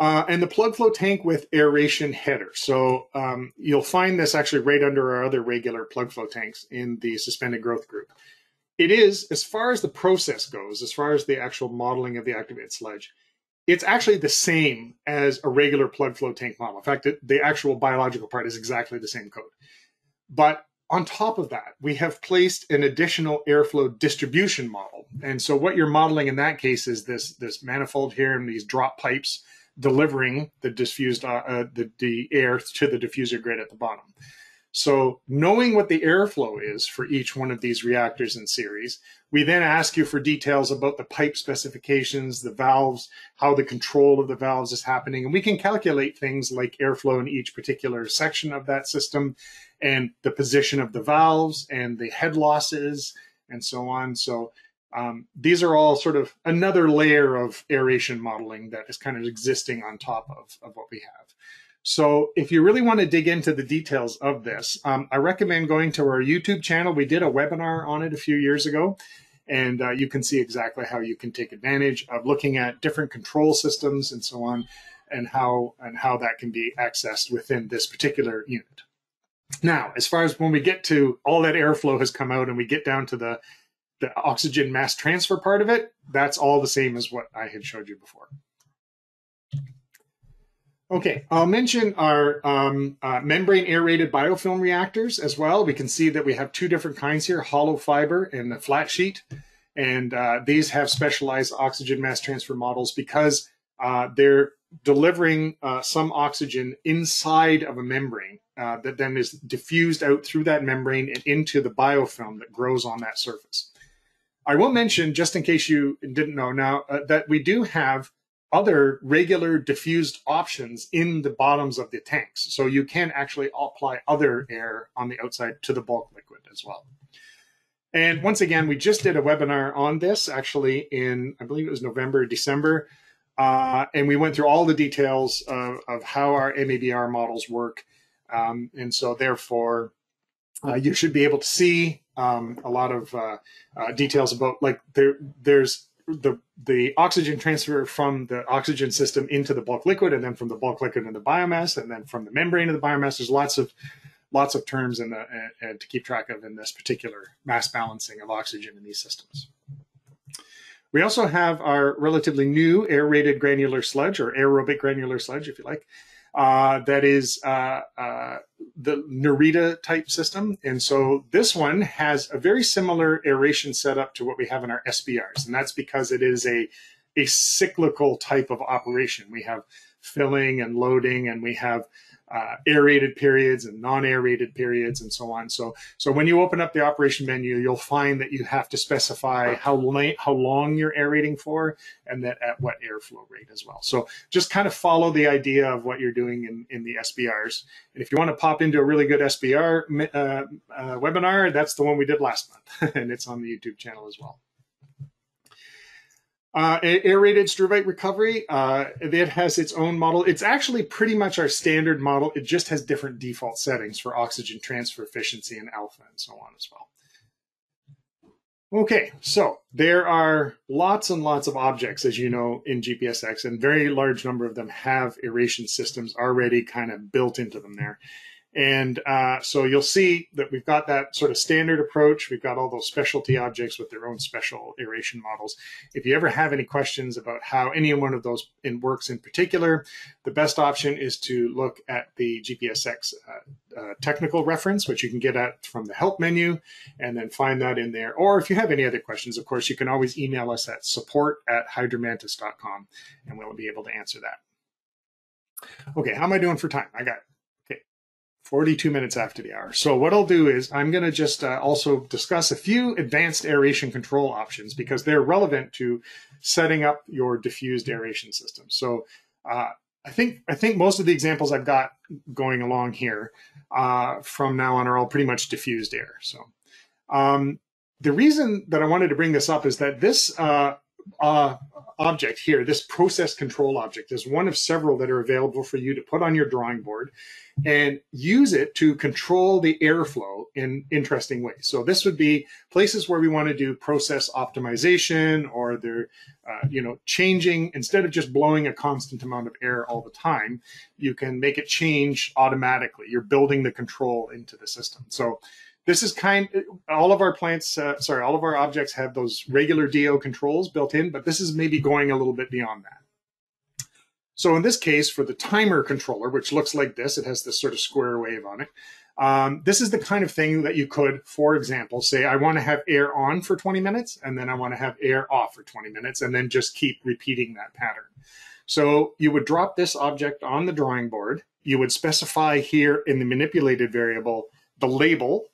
Uh, and the plug flow tank with aeration header. So um, you'll find this actually right under our other regular plug flow tanks in the suspended growth group. It is, as far as the process goes, as far as the actual modeling of the activated sludge, it's actually the same as a regular plug flow tank model. In fact, the actual biological part is exactly the same code. But on top of that, we have placed an additional airflow distribution model. And so what you're modeling in that case is this, this manifold here and these drop pipes delivering the diffused uh, uh, the, the air to the diffuser grid at the bottom. So knowing what the airflow is for each one of these reactors in series, we then ask you for details about the pipe specifications, the valves, how the control of the valves is happening. And we can calculate things like airflow in each particular section of that system and the position of the valves and the head losses and so on. So um, these are all sort of another layer of aeration modeling that is kind of existing on top of, of what we have. So if you really want to dig into the details of this, um, I recommend going to our YouTube channel. We did a webinar on it a few years ago, and uh, you can see exactly how you can take advantage of looking at different control systems and so on, and how and how that can be accessed within this particular unit. Now, as far as when we get to all that airflow has come out and we get down to the the oxygen mass transfer part of it, that's all the same as what I had showed you before. Okay, I'll mention our um, uh, membrane aerated biofilm reactors as well. We can see that we have two different kinds here, hollow fiber and the flat sheet. And uh, these have specialized oxygen mass transfer models because uh, they're delivering uh, some oxygen inside of a membrane uh, that then is diffused out through that membrane and into the biofilm that grows on that surface. I will mention, just in case you didn't know now, uh, that we do have other regular diffused options in the bottoms of the tanks. So you can actually apply other air on the outside to the bulk liquid as well. And once again, we just did a webinar on this actually in, I believe it was November, December. Uh, and we went through all the details of, of how our MABR models work Um, and so therefore, uh, you should be able to see um, a lot of uh, uh, details about like there there's the the oxygen transfer from the oxygen system into the bulk liquid and then from the bulk liquid into the biomass and then from the membrane of the biomass. There's lots of lots of terms in the, and to keep track of in this particular mass balancing of oxygen in these systems. We also have our relatively new aerated granular sludge or aerobic granular sludge if you like uh, that is uh, uh, the Nereda type system. And so this one has a very similar aeration setup to what we have in our SBRs. And that's because it is a, a cyclical type of operation. We have filling and loading, and we have uh, aerated periods and non-aerated periods and so on. So, so when you open up the operation menu, you'll find that you have to specify how late, how long you're aerating for, and that at what airflow rate as well. So just kind of follow the idea of what you're doing in, in the SBRs. And if you want to pop into a really good SBR uh, uh, webinar, that's the one we did last month, and it's on the YouTube channel as well. Uh, aerated struvite recovery, uh, it has its own model. It's actually pretty much our standard model. It just has different default settings for oxygen transfer efficiency and alpha and so on as well. Okay, so there are lots and lots of objects, as you know, in GPSX, and very large number of them have aeration systems already kind of built into them there. And uh, so you'll see that we've got that sort of standard approach. We've got all those specialty objects with their own special aeration models. If you ever have any questions about how any one of those in works in particular, the best option is to look at the GPSX uh, uh, technical reference, which you can get at from the help menu and then find that in there. Or if you have any other questions, of course, you can always email us at support at hydromantis.com and we'll be able to answer that. Okay, how am I doing for time? I got 42 minutes after the hour. So what I'll do is I'm going to just uh, also discuss a few advanced aeration control options because they're relevant to setting up your diffused aeration system. So uh, I think I think most of the examples I've got going along here uh, from now on are all pretty much diffused air. So um, the reason that I wanted to bring this up is that this uh, uh, object here, this process control object, is one of several that are available for you to put on your drawing board and use it to control the airflow in interesting ways. So this would be places where we want to do process optimization or they're, uh, you know, changing instead of just blowing a constant amount of air all the time, you can make it change automatically. You're building the control into the system. So this is kind all of our plants uh, sorry all of our objects have those regular do controls built in but this is maybe going a little bit beyond that so in this case for the timer controller which looks like this it has this sort of square wave on it um, this is the kind of thing that you could for example say i want to have air on for 20 minutes and then i want to have air off for 20 minutes and then just keep repeating that pattern so you would drop this object on the drawing board you would specify here in the manipulated variable the label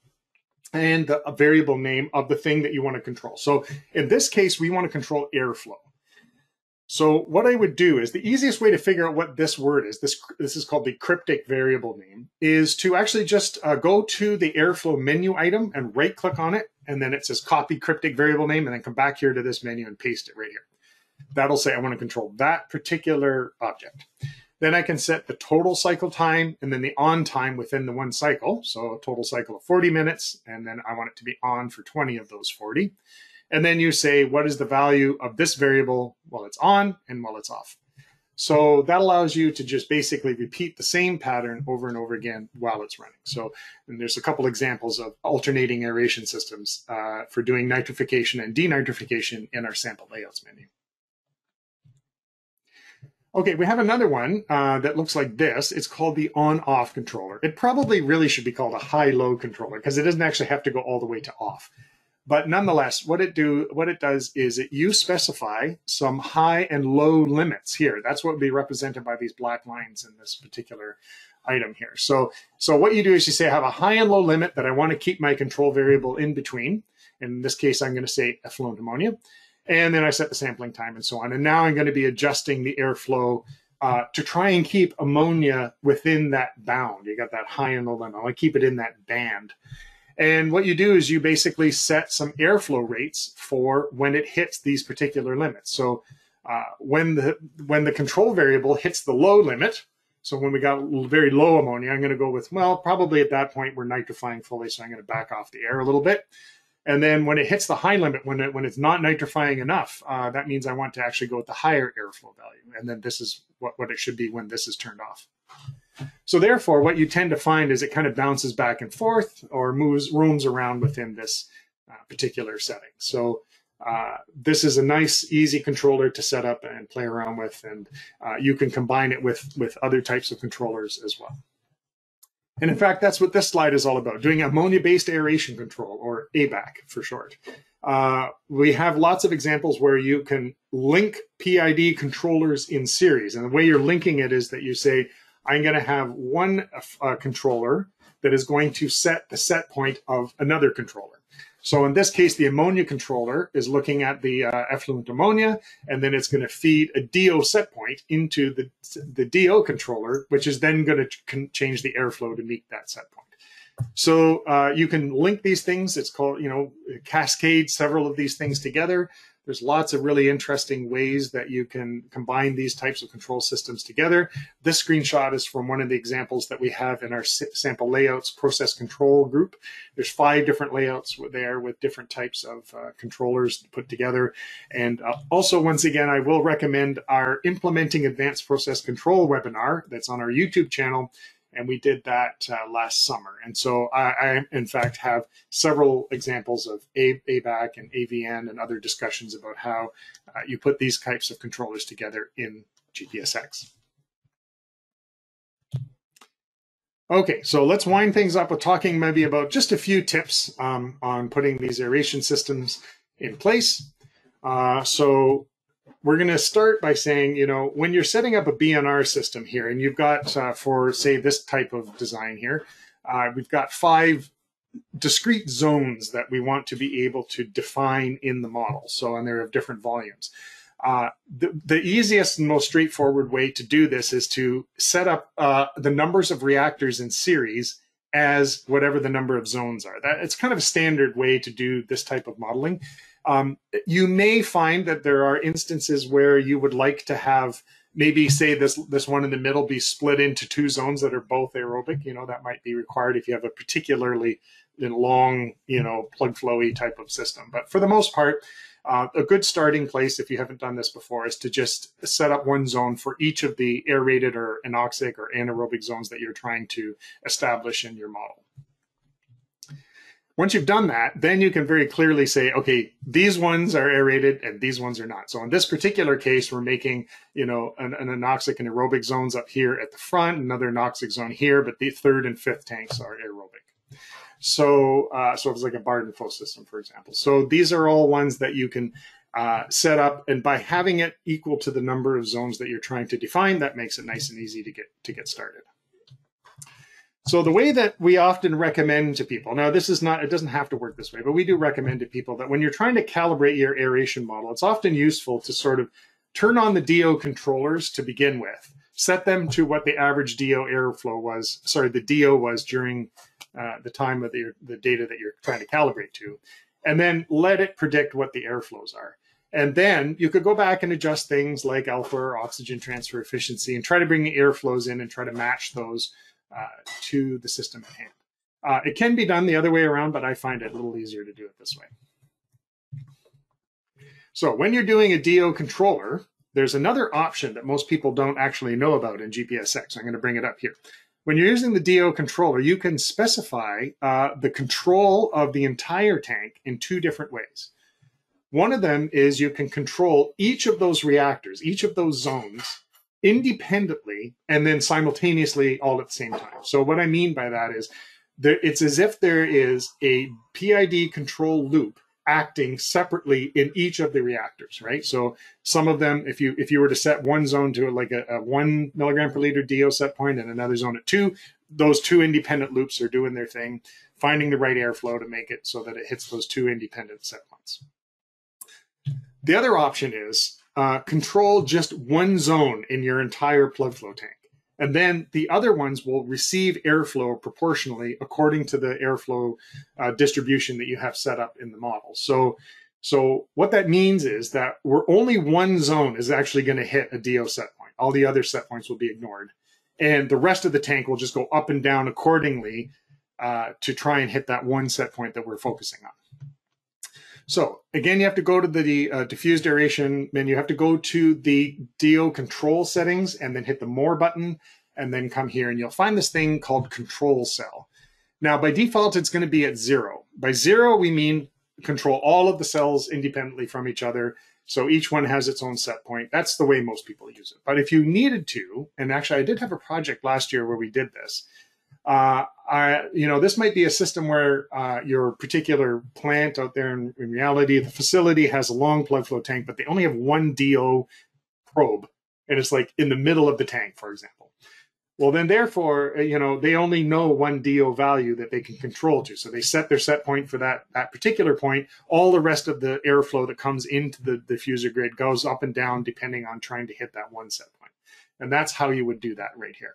and the variable name of the thing that you want to control. So in this case, we want to control airflow. So what I would do is the easiest way to figure out what this word is, this, this is called the cryptic variable name, is to actually just uh, go to the airflow menu item and right click on it. And then it says copy cryptic variable name and then come back here to this menu and paste it right here. That'll say I want to control that particular object. Then I can set the total cycle time and then the on time within the one cycle. So a total cycle of 40 minutes, and then I want it to be on for 20 of those 40. And then you say, what is the value of this variable while it's on and while it's off? So that allows you to just basically repeat the same pattern over and over again while it's running. So and there's a couple examples of alternating aeration systems uh, for doing nitrification and denitrification in our sample layouts menu. Okay, we have another one uh, that looks like this. It's called the on-off controller. It probably really should be called a high-low controller because it doesn't actually have to go all the way to off. But nonetheless, what it do what it does is it you specify some high and low limits here. That's what would be represented by these black lines in this particular item here. So so what you do is you say I have a high and low limit that I want to keep my control variable in between. In this case, I'm going to say effluent ammonia and then I set the sampling time and so on. And now I'm going to be adjusting the airflow uh, to try and keep ammonia within that bound. You got that high and low limit. I keep it in that band. And what you do is you basically set some airflow rates for when it hits these particular limits. So uh, when the when the control variable hits the low limit, So when we got very low ammonia, I'm going to go with, well, probably at that point we're nitrifying fully, so I'm going to back off the air a little bit. And then when it hits the high limit, when it, when it's not nitrifying enough, uh, that means I want to actually go with the higher airflow value. And then this is what, what it should be when this is turned off. So therefore, what you tend to find is it kind of bounces back and forth or moves, roams around within this uh, particular setting. So uh, this is a nice, easy controller to set up and play around with, and uh, you can combine it with, with other types of controllers as well. And in fact, that's what this slide is all about, doing ammonia-based aeration control, or ABAC for short. Uh, we have lots of examples where you can link PID controllers in series. And the way you're linking it is that you say, I'm going to have one uh, controller that is going to set the set point of another controller. So in this case, the ammonia controller is looking at the uh, effluent ammonia, and then it's going to feed a DO set point into the, the DO controller, which is then going to change the airflow to meet that set point. So uh, you can link these things. It's called, you know, cascade several of these things together. There's lots of really interesting ways that you can combine these types of control systems together. This screenshot is from one of the examples that we have in our sample layouts process control group. There's five different layouts there with different types of uh, controllers put together. And uh, also, once again, I will recommend our implementing advanced process control webinar that's on our YouTube channel and we did that uh, last summer. And so I, I, in fact, have several examples of A, ABAC and AVN and other discussions about how uh, you put these types of controllers together in GPSX. Okay, so let's wind things up with talking maybe about just a few tips um, on putting these aeration systems in place. Uh, so we're going to start by saying, you know, when you're setting up a BNR system here, and you've got uh, for say this type of design here, uh, we've got five discrete zones that we want to be able to define in the model. So, and they're of different volumes. Uh, the, the, easiest and most straightforward way to do this is to set up uh, the numbers of reactors in series as whatever the number of zones are. That it's kind of a standard way to do this type of modeling. Um, you may find that there are instances where you would like to have maybe say this this one in the middle be split into two zones that are both aerobic. You know that might be required if you have a particularly long, you know, plug flowy type of system. But for the most part, uh, a good starting place, if you haven't done this before, is to just set up one zone for each of the aerated or anoxic or anaerobic zones that you're trying to establish in your model. Once you've done that, then you can very clearly say, okay, these ones are aerated and these ones are not. So in this particular case, we're making, you know, an, an anoxic and aerobic zones up here at the front, another anoxic zone here, but the third and fifth tanks are aerobic. So, uh, so it's like a Bardenpho system, for example. So these are all ones that you can uh, set up, and by having it equal to the number of zones that you're trying to define, that makes it nice and easy to get to get started. So the way that we often recommend to people, now this is not, it doesn't have to work this way, but we do recommend to people that when you're trying to calibrate your aeration model, it's often useful to sort of turn on the DO controllers to begin with, set them to what the average DO airflow was, sorry, the DO was during uh, the time of the, the data that you're trying to calibrate to, and then let it predict what the airflows are. And then you could go back and adjust things like alpha or oxygen transfer efficiency and try to bring the airflows in and try to match those uh, to the system at hand. Uh, it can be done the other way around, but I find it a little easier to do it this way. So when you're doing a DO controller, there's another option that most people don't actually know about in GPSX. I'm going to bring it up here. When you're using the DO controller, you can specify uh, the control of the entire tank in two different ways. One of them is you can control each of those reactors, each of those zones independently and then simultaneously all at the same time. So what I mean by that is there, it's as if there is a PID control loop acting separately in each of the reactors, right? So some of them, if you if you were to set one zone to like a, a one milligram per liter DO set point and another zone at two, those two independent loops are doing their thing, finding the right airflow to make it so that it hits those two independent set points. The other option is uh, control just one zone in your entire plug flow tank. And then the other ones will receive airflow proportionally according to the airflow uh, distribution that you have set up in the model. So, so what that means is that we're only one zone is actually going to hit a DO set point. All the other set points will be ignored. and the rest of the tank will just go up and down accordingly uh, to try and hit that one set point that we're focusing on. So again, you have to go to the uh, diffused aeration menu. You have to go to the DO control settings and then hit the more button and then come here and you'll find this thing called control cell. Now by default, it's going to be at zero. By zero, we mean control all of the cells independently from each other. So each one has its own set point. That's the way most people use it. But if you needed to, and actually I did have a project last year where we did this, uh, I, you know, this might be a system where uh, your particular plant out there in, in, reality, the facility has a long plug flow tank, but they only have one DO probe, and it's like in the middle of the tank, for example. Well, then therefore, uh, you know, they only know one DO value that they can control to. So they set their set point for that, that particular point. All the rest of the airflow that comes into the diffuser grid goes up and down depending on trying to hit that one set point. And that's how you would do that right here.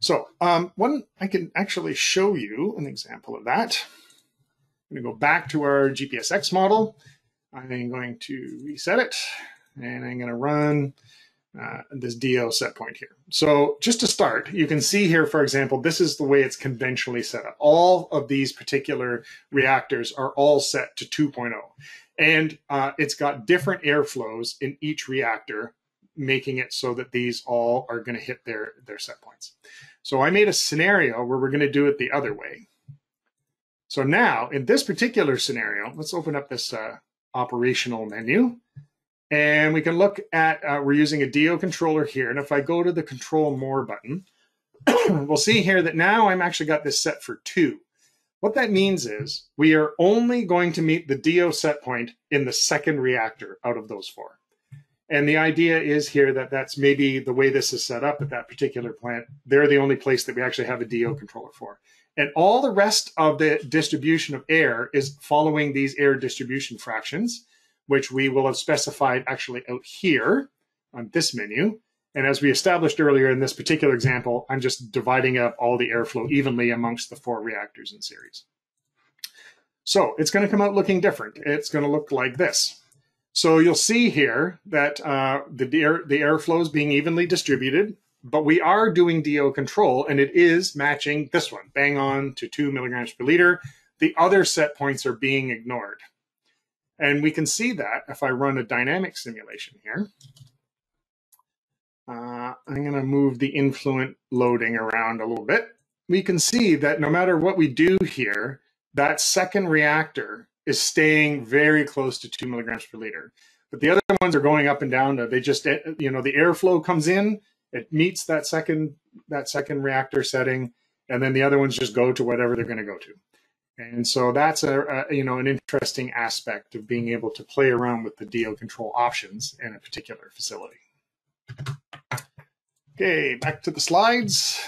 So um, one, I can actually show you an example of that. I'm going to go back to our GPSX model. I'm going to reset it, and I'm going to run uh, this DO set point here. So just to start, you can see here, for example, this is the way it's conventionally set up. All of these particular reactors are all set to 2.0. And uh, it's got different airflows in each reactor, making it so that these all are going to hit their, their set points. So I made a scenario where we're going to do it the other way. So now in this particular scenario, let's open up this uh, operational menu and we can look at, uh, we're using a DO controller here. And if I go to the control more button, we'll see here that now I'm actually got this set for two. What that means is we are only going to meet the DO set point in the second reactor out of those four. And the idea is here that that's maybe the way this is set up at that particular plant. They're the only place that we actually have a DO controller for. And all the rest of the distribution of air is following these air distribution fractions, which we will have specified actually out here on this menu. And as we established earlier in this particular example, I'm just dividing up all the airflow evenly amongst the four reactors in series. So it's going to come out looking different. It's going to look like this. So you'll see here that uh, the, air, the airflow is being evenly distributed, but we are doing DO control and it is matching this one, bang on to two milligrams per liter. The other set points are being ignored. And we can see that if I run a dynamic simulation here. Uh, I'm going to move the influent loading around a little bit. We can see that no matter what we do here, that second reactor is staying very close to two milligrams per liter. But the other ones are going up and down. They just, eh, you know, the airflow comes in, it meets that second that second reactor setting, and then the other ones just go to whatever they're going to go to. And so that's a, a, you know an interesting aspect of being able to play around with the DO control options in a particular facility. Okay, back to the slides.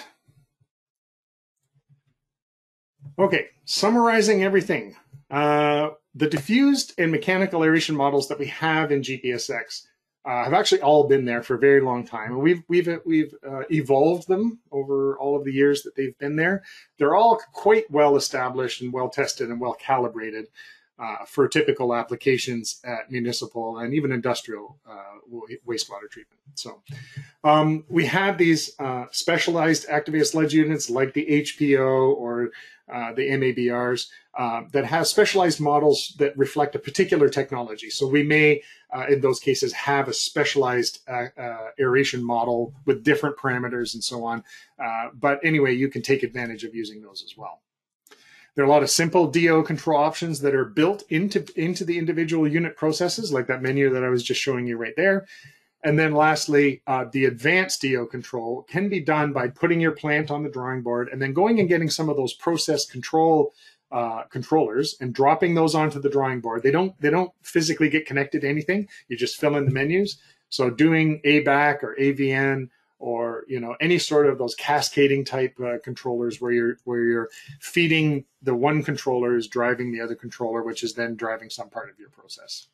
Okay, summarizing everything. Uh, the diffused and mechanical aeration models that we have in GPSX uh, have actually all been there for a very long time. And we've we've we've uh, evolved them over all of the years that they've been there. They're all quite well established and well tested and well calibrated uh, for typical applications at municipal and even industrial uh, wastewater treatment. So um, we have these uh, specialized activated sludge units like the HPO or uh, the MABRs uh, that has specialized models that reflect a particular technology. So we may, uh, in those cases, have a specialized uh, uh, aeration model with different parameters and so on. but anyway, you can take advantage of using those as well. There are a lot of simple DO control options that are built into, into the individual unit processes, like that menu that I was just showing you right there. And then lastly, uh, the advanced DO control can be done by putting your plant on the drawing board and then going and getting some of those process control uh, controllers and dropping those onto the drawing board. They don't they don't physically get connected to anything. You just fill in the menus. So doing ABAC or AVN or you know any sort of those cascading type uh, controllers where you're where you're feeding the one controller is driving the other controller, which is then driving some part of your process.